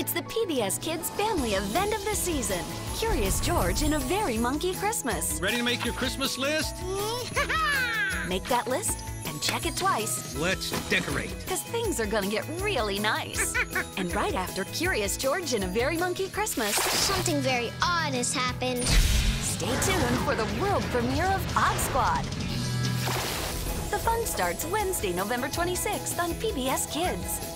It's the PBS Kids family event of the season. Curious George in a Very Monkey Christmas. Ready to make your Christmas list? Make that list and check it twice. Let's decorate. Because things are gonna get really nice. and right after Curious George in a Very Monkey Christmas, Something very odd has happened. stay tuned for the world premiere of Odd Squad. The fun starts Wednesday, November 26th on PBS Kids.